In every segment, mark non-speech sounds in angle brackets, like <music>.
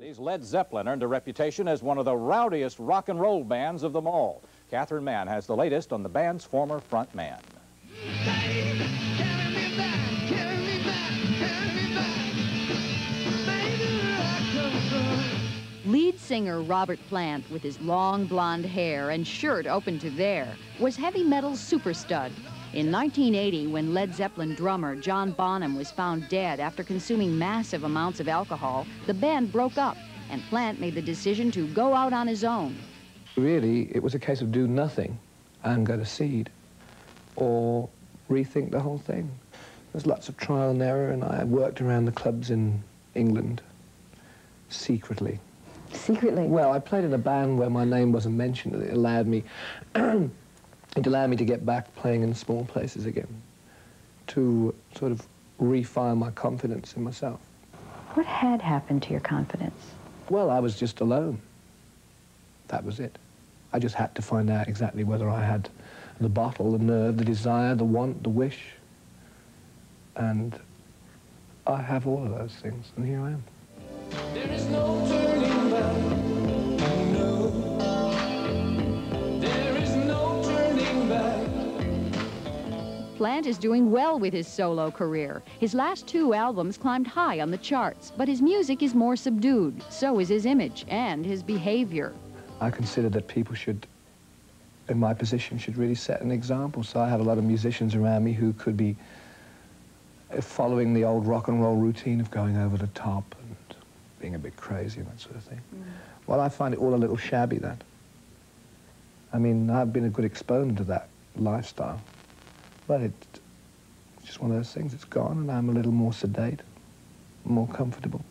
Led Zeppelin earned a reputation as one of the rowdiest rock and roll bands of them all. Catherine Mann has the latest on the band's former front man. Lead singer Robert Plant, with his long blonde hair and shirt open to there, was heavy metal's super stud. In 1980, when Led Zeppelin drummer John Bonham was found dead after consuming massive amounts of alcohol, the band broke up, and Plant made the decision to go out on his own. Really, it was a case of do nothing and go to seed, or rethink the whole thing. There's lots of trial and error, and I worked around the clubs in England secretly. Secretly? Well, I played in a band where my name wasn't mentioned. It allowed me, <clears throat> it allowed me to get back playing in small places again, to sort of refire my confidence in myself. What had happened to your confidence? Well, I was just alone. That was it. I just had to find out exactly whether I had the bottle, the nerve, the desire, the want, the wish. And I have all of those things, and here I am. Plant is doing well with his solo career. His last two albums climbed high on the charts, but his music is more subdued. So is his image and his behavior. I consider that people should, in my position, should really set an example. So I have a lot of musicians around me who could be following the old rock and roll routine of going over the top and being a bit crazy and that sort of thing. Mm. Well, I find it all a little shabby, that. I mean, I've been a good exponent of that lifestyle, but it's just one of those things. It's gone, and I'm a little more sedate, more comfortable.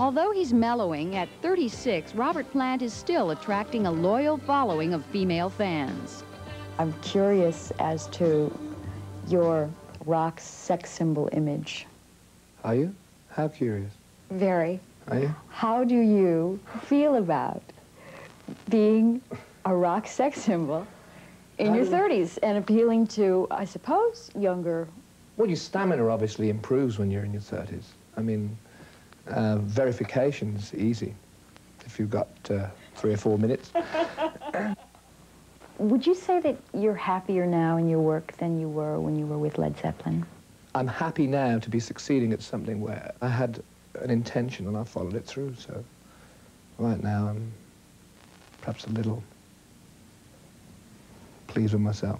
Although he's mellowing, at 36, Robert Plant is still attracting a loyal following of female fans. I'm curious as to your rock sex symbol image. Are you? How curious? Very. Are you? How do you feel about being a rock sex symbol in your 30s and appealing to, I suppose, younger... Well, your stamina obviously improves when you're in your 30s. I mean, uh, verification's easy if you've got uh, three or four minutes. <laughs> Would you say that you're happier now in your work than you were when you were with Led Zeppelin? I'm happy now to be succeeding at something where I had an intention and I followed it through, so right now I'm perhaps a little pleased with myself.